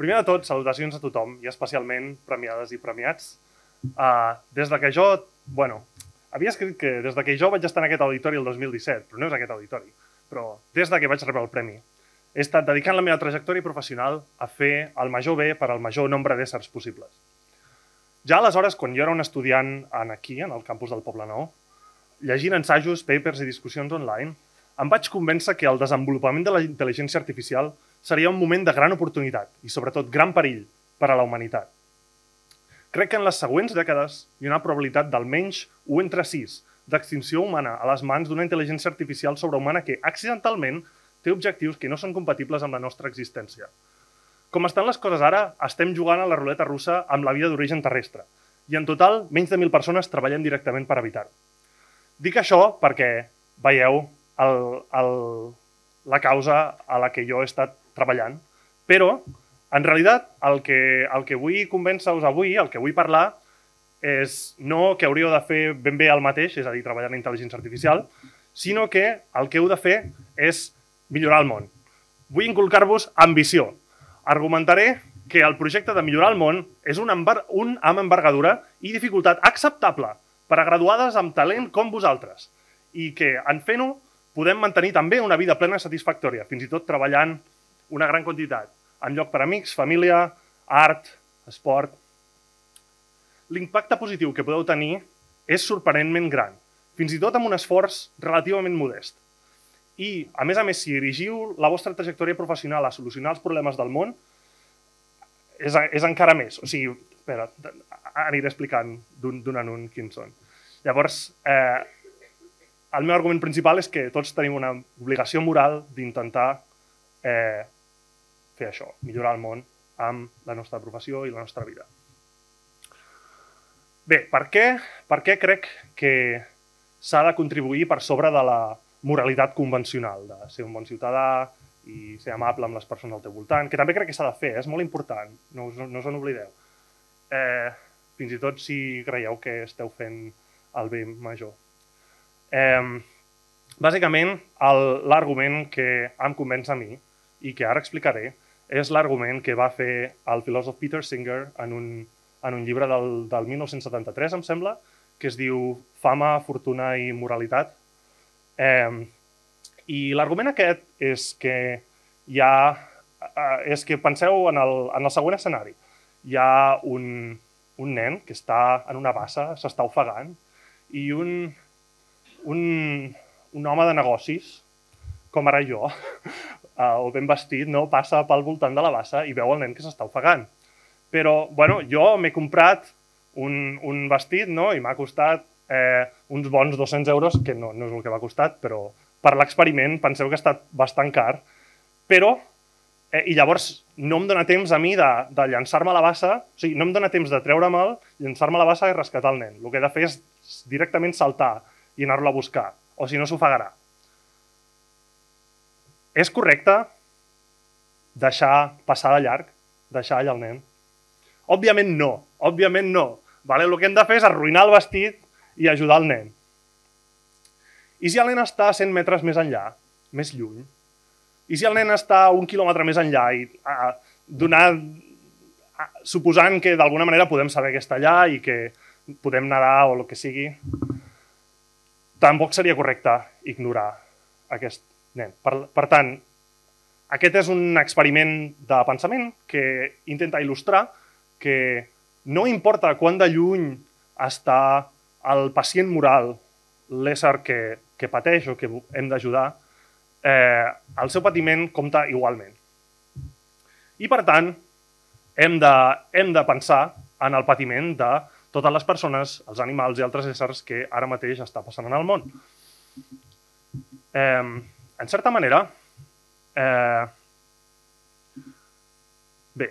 Primer de tot, salutacions a tothom, i especialment premiades i premiats. Uh, des de que jo, bueno, havia escrit que des de que jo vaig estar en aquest auditori el 2017, però no és aquest auditori, però des de que vaig rebre el premi, he estat dedicant la meva trajectòria professional a fer el major bé per al major nombre d'éssers possibles. Ja aleshores, quan jo era un estudiant en aquí, en el campus del Poble Nou, llegint ensajos, papers i discussions online, em vaig convèncer que el desenvolupament de la intel·ligència artificial seria un moment de gran oportunitat i, sobretot, gran perill per a la humanitat. Crec que en les següents dècades hi ha una probabilitat d'almenys 1 entre 6 d'extinció humana a les mans d'una intel·ligència artificial sobrehumana que, accidentalment, té objectius que no són compatibles amb la nostra existència. Com estan les coses ara, estem jugant a la ruleta russa amb la vida d'origen terrestre i en total menys de 1.000 persones treballem directament per evitar-ho. Dic això perquè veieu el, el, la causa a la que jo he estat treballant, però en realitat el que, el que vull convèncer-vos avui, el que vull parlar, és no que hauríeu de fer ben bé el mateix, és a dir, treballar en intel·ligència artificial, sinó que el que heu de fer és millorar el món. Vull inculcar-vos ambició. Argumentaré que el projecte de millorar el món és un, embar un amb envergadura i dificultat acceptable per a graduades amb talent com vosaltres i que, en fent-ho, podem mantenir també una vida plena i satisfactòria, fins i tot treballant una gran quantitat, en lloc per amics, família, art, esport... L'impacte positiu que podeu tenir és sorprenentment gran, fins i tot amb un esforç relativament modest. I, a més a més, si dirigiu la vostra trajectòria professional a solucionar els problemes del món, és, és encara més. O sigui, espera, aniré explicant d'un en un quins són. Llavors, eh, el meu argument principal és que tots tenim una obligació moral d'intentar eh, fer això, millorar el món amb la nostra professió i la nostra vida. Bé, per què, per què crec que s'ha de contribuir per sobre de la moralitat convencional, de ser un bon ciutadà i ser amable amb les persones al teu voltant, que també crec que s'ha de fer, és molt important, no us, no us en oblideu. Eh, fins i tot si creieu que esteu fent el bé major. Eh, bàsicament, l'argument que em convenç a mi i que ara explicaré és l'argument que va fer el filòsof Peter Singer en un, en un llibre del, del 1973, em sembla, que es diu Fama, Fortuna i Moralitat. Eh, I l'argument aquest és que hi ha, eh, és que penseu en el, en el següent escenari. Hi ha un, un nen que està en una bassa, s'està ofegant, i un, un, un home de negocis, com ara jo, uh, o ben vestit, no, passa pel voltant de la bassa i veu el nen que s'està ofegant. Però, bueno, jo m'he comprat un, un vestit no? i m'ha costat eh, uns bons 200 euros, que no, no és el que m'ha costat, però per l'experiment penseu que ha estat bastant car, però, eh, i llavors no em dóna temps a mi de, de llançar-me a la bassa, o sigui, no em dóna temps de treure-me'l, llançar-me a la bassa i rescatar el nen. El que he de fer és directament saltar i anar-lo a buscar, o si no s'ofegarà. És correcte deixar passar de llarg, deixar allà el nen? Òbviament no, òbviament no. Vale? El que hem de fer és arruïnar el vestit i ajudar el nen. I si el nen està a 100 metres més enllà, més lluny? I si el nen està un quilòmetre més enllà i a, donar, a, suposant que d'alguna manera podem saber que està allà i que podem nedar o el que sigui, tampoc seria correcte ignorar aquest nen. Per, per tant, aquest és un experiment de pensament que intenta il·lustrar que no importa quant de lluny està el pacient moral, l'ésser que, que pateix o que hem d'ajudar, eh, el seu patiment compta igualment. I per tant, hem de, hem de pensar en el patiment de totes les persones, els animals i altres éssers que ara mateix està passant en el món. Eh, en certa manera, eh, bé,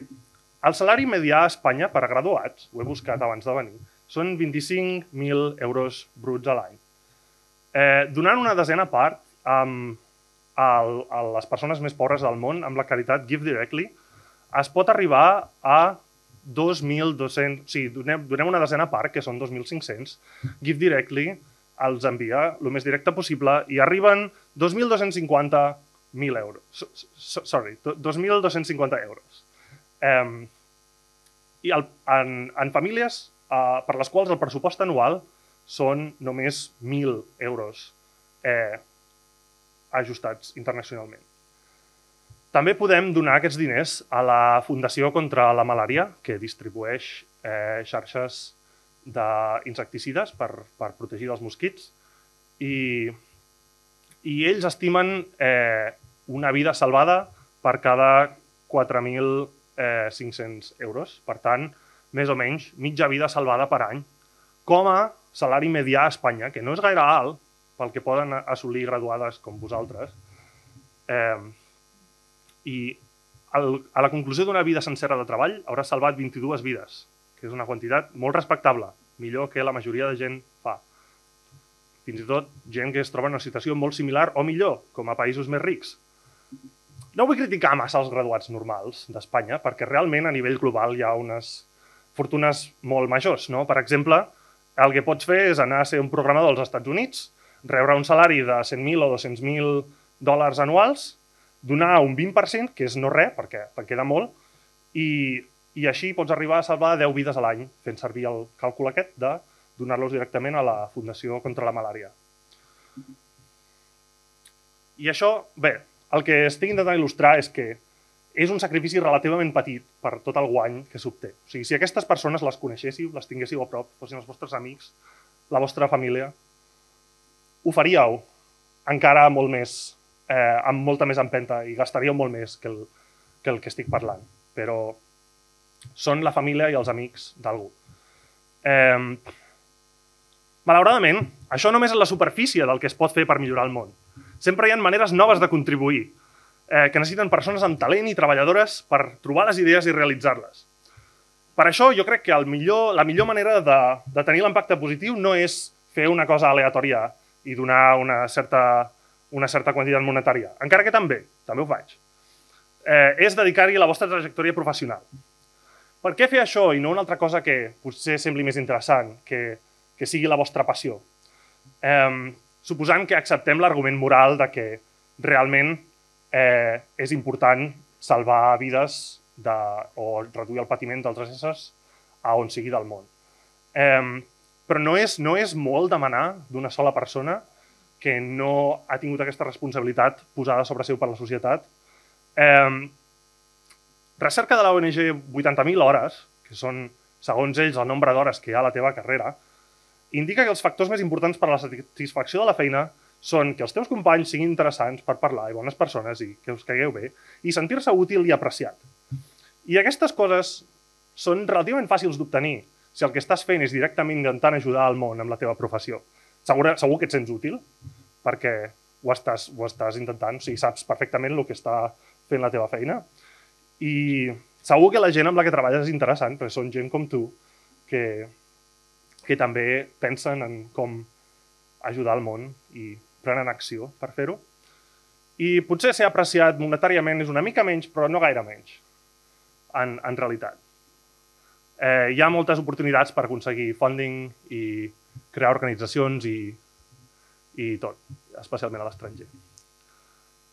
el salari medià a Espanya per a graduats, ho he buscat abans de venir, són 25.000 euros bruts a l'any. Eh, donant una desena part amb, el, a les persones més pobres del món amb la caritat Give Directly, es pot arribar a 2.200, sí, donem, donem una desena part, que són 2.500, Give Directly els envia el més directe possible i arriben 2.250.000 euros. Sorry, 2.250 euros. Eh, I el, en, en famílies eh, per les quals el pressupost anual són només 1.000 euros eh, ajustats internacionalment. També podem donar aquests diners a la Fundació contra la Malària, que distribueix eh, xarxes d'insecticides per, per protegir dels mosquits i, i ells estimen eh, una vida salvada per cada 4.500 eh, euros. Per tant, més o menys mitja vida salvada per any, com a salari medià a Espanya, que no és gaire alt pel que poden assolir graduades com vosaltres. Eh, i el, a la conclusió d'una vida sencera de treball haurà salvat 22 vides, que és una quantitat molt respectable, millor que la majoria de gent fa. Fins i tot gent que es troba en una situació molt similar o millor, com a països més rics. No vull criticar massa els graduats normals d'Espanya, perquè realment a nivell global hi ha unes fortunes molt majors. No? Per exemple, el que pots fer és anar a ser un programador als Estats Units, rebre un salari de 100.000 o 200.000 dòlars anuals donar un 20%, que és no res, perquè te'n queda molt, i, i així pots arribar a salvar 10 vides a l'any fent servir el càlcul aquest de donar-los directament a la Fundació contra la Malària. I això, bé, el que estic intentant il·lustrar és que és un sacrifici relativament petit per tot el guany que s'obté. O sigui, si aquestes persones les coneixéssiu, les tinguéssiu a prop, fossin els vostres amics, la vostra família, ho faríeu encara molt més eh, amb molta més empenta i gastaríeu molt més que el, que el que estic parlant. Però són la família i els amics d'algú. Eh, malauradament, això només és la superfície del que es pot fer per millorar el món. Sempre hi ha maneres noves de contribuir, eh, que necessiten persones amb talent i treballadores per trobar les idees i realitzar-les. Per això jo crec que el millor, la millor manera de, de tenir l'impacte positiu no és fer una cosa aleatòria i donar una certa una certa quantitat monetària, encara que també, també ho faig, eh, és dedicar-hi la vostra trajectòria professional. Per què fer això i no una altra cosa que potser sembli més interessant, que, que sigui la vostra passió? Eh, suposant que acceptem l'argument moral de que realment eh, és important salvar vides de, o reduir el patiment d'altres éssers a on sigui del món. Eh, però no és, no és molt demanar d'una sola persona que no ha tingut aquesta responsabilitat posada sobre seu per la societat. Eh, recerca de la ONG 80.000 hores, que són, segons ells, el nombre d'hores que hi ha a la teva carrera, indica que els factors més importants per a la satisfacció de la feina són que els teus companys siguin interessants per parlar i bones persones i que us caigueu bé i sentir-se útil i apreciat. I aquestes coses són relativament fàcils d'obtenir si el que estàs fent és directament intentant ajudar al món amb la teva professió segur, segur que et sents útil perquè ho estàs, ho estàs intentant, o sigui, saps perfectament el que està fent la teva feina. I segur que la gent amb la que treballes és interessant, perquè són gent com tu que, que també pensen en com ajudar el món i prenen acció per fer-ho. I potser ser apreciat monetàriament és una mica menys, però no gaire menys, en, en realitat. Eh, hi ha moltes oportunitats per aconseguir funding i crear organitzacions i, i tot, especialment a l'estranger.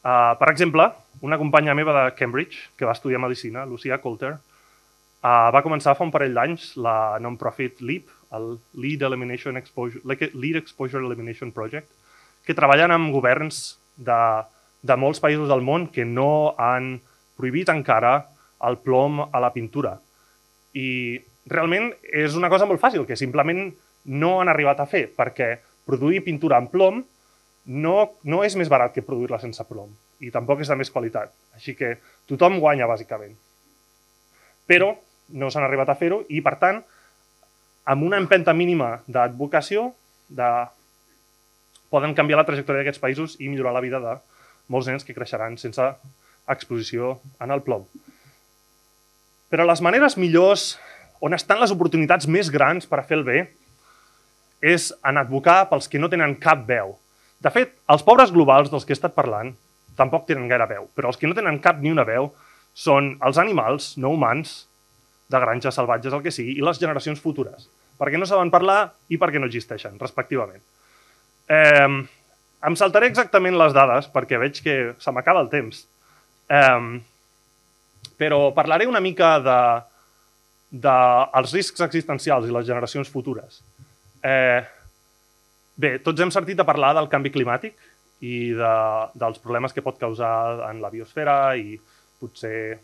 Uh, per exemple, una companya meva de Cambridge, que va estudiar Medicina, Lucia Coulter, uh, va començar fa un parell d'anys la non-profit LEAP, el Lead, Elimination Exposure, Lead Exposure Elimination Project, que treballen amb governs de, de molts països del món que no han prohibit encara el plom a la pintura. I realment és una cosa molt fàcil, que simplement no han arribat a fer, perquè produir pintura amb plom no, no és més barat que produir-la sense plom i tampoc és de més qualitat. Així que tothom guanya, bàsicament. Però no s'han arribat a fer-ho i, per tant, amb una empenta mínima d'advocació, de... poden canviar la trajectòria d'aquests països i millorar la vida de molts nens que creixeran sense exposició en el plom. Però les maneres millors, on estan les oportunitats més grans per a fer el bé, és en advocar pels que no tenen cap veu. De fet, els pobres globals dels que he estat parlant tampoc tenen gaire veu, però els que no tenen cap ni una veu són els animals no humans de granges salvatges, el que sigui, i les generacions futures, perquè no saben parlar i perquè no existeixen, respectivament. Eh, em saltaré exactament les dades perquè veig que se m'acaba el temps. Eh, però parlaré una mica de, de riscs existencials i les generacions futures. Eh, bé, tots hem sentit a parlar del canvi climàtic i de, dels problemes que pot causar en la biosfera i potser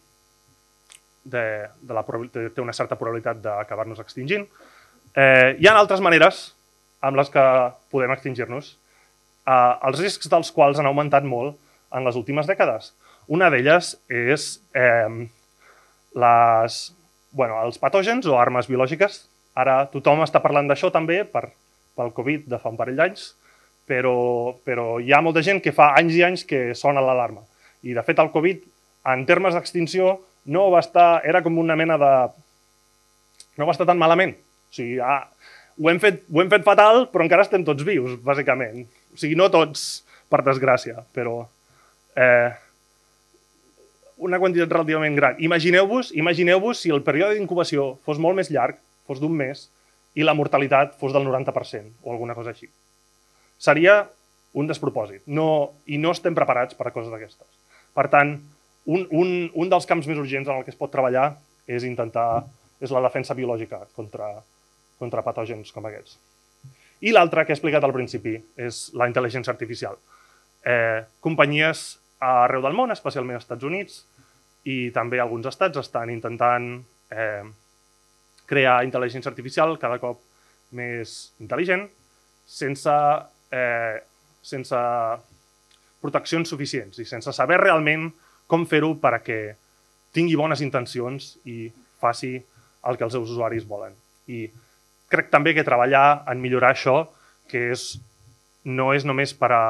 de, de la, té una certa probabilitat d'acabar-nos extingint. Eh, hi ha altres maneres amb les que podem extingir-nos, eh, els riscs dels quals han augmentat molt en les últimes dècades. Una d'elles és eh, les, bueno, els patògens o armes biològiques. Ara tothom està parlant d'això també per, pel Covid de fa un parell d'anys, però, però hi ha molta gent que fa anys i anys que sona l'alarma. I de fet el Covid, en termes d'extinció, no va estar, era com una mena de... no va estar tan malament. O sigui, ah, ho, hem fet, ho hem fet fatal, però encara estem tots vius, bàsicament. O sigui, no tots, per desgràcia, però eh, una quantitat relativament gran. Imagineu-vos imagineu si el període d'incubació fos molt més llarg, fos d'un mes, i la mortalitat fos del 90% o alguna cosa així. Seria un despropòsit no, i no estem preparats per a coses d'aquestes. Per tant, un, un, un dels camps més urgents en el que es pot treballar és intentar és la defensa biològica contra, contra patògens com aquests. I l'altre que he explicat al principi és la intel·ligència artificial. Eh, companyies arreu del món, especialment als Estats Units, i també alguns estats estan intentant eh, crear intel·ligència artificial cada cop més intel·ligent sense, eh, sense proteccions suficients i sense saber realment com fer-ho per a que tingui bones intencions i faci el que els seus usuaris volen. I crec també que treballar en millorar això, que és, no és només per a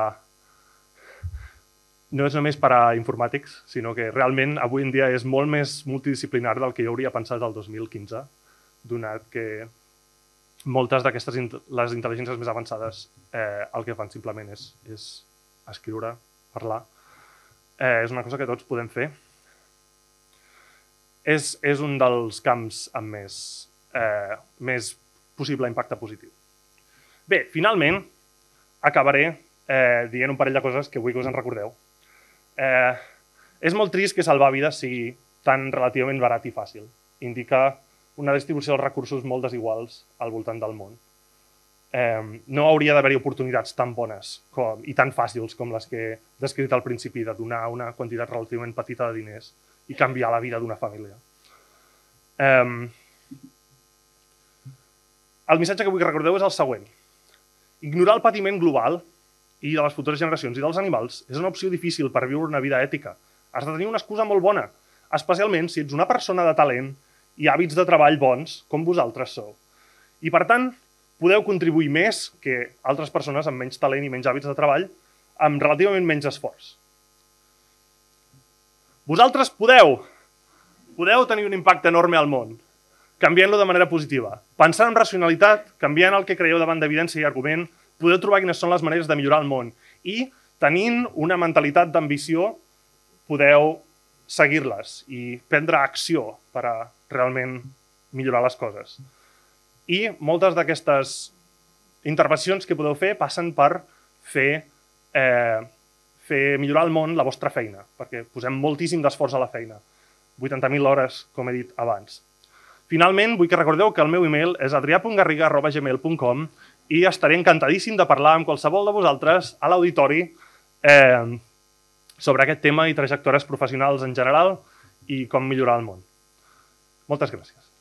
no és només per a informàtics, sinó que realment avui en dia és molt més multidisciplinar del que jo hauria pensat el 2015, donat que moltes d'aquestes les intel·ligències més avançades eh, el que fan simplement és, és escriure, parlar. Eh, és una cosa que tots podem fer. És, és un dels camps amb més, eh, més possible impacte positiu. Bé, finalment, acabaré eh, dient un parell de coses que vull que us en recordeu Eh, és molt trist que salvar vides sigui tan relativament barat i fàcil. Indica una distribució dels recursos molt desiguals al voltant del món. Eh, no hauria d'haver-hi oportunitats tan bones com, i tan fàcils com les que he descrit al principi de donar una quantitat relativament petita de diners i canviar la vida d'una família. Eh, el missatge que vull que recordeu és el següent. Ignorar el patiment global i de les futures generacions i dels animals és una opció difícil per viure una vida ètica. Has de tenir una excusa molt bona, especialment si ets una persona de talent i hàbits de treball bons, com vosaltres sou. I per tant, podeu contribuir més que altres persones amb menys talent i menys hàbits de treball amb relativament menys esforç. Vosaltres podeu, podeu tenir un impacte enorme al món, canviant-lo de manera positiva, pensant en racionalitat, canviant el que creieu davant d'evidència i argument, podeu trobar quines són les maneres de millorar el món. I tenint una mentalitat d'ambició, podeu seguir-les i prendre acció per a realment millorar les coses. I moltes d'aquestes intervencions que podeu fer passen per fer, eh, fer millorar el món la vostra feina, perquè posem moltíssim d'esforç a la feina. 80.000 hores, com he dit abans. Finalment, vull que recordeu que el meu email és adrià.garriga.gmail.com i estaré encantadíssim de parlar amb qualsevol de vosaltres a l'auditori eh, sobre aquest tema i trajectòries professionals en general i com millorar el món. Moltes gràcies.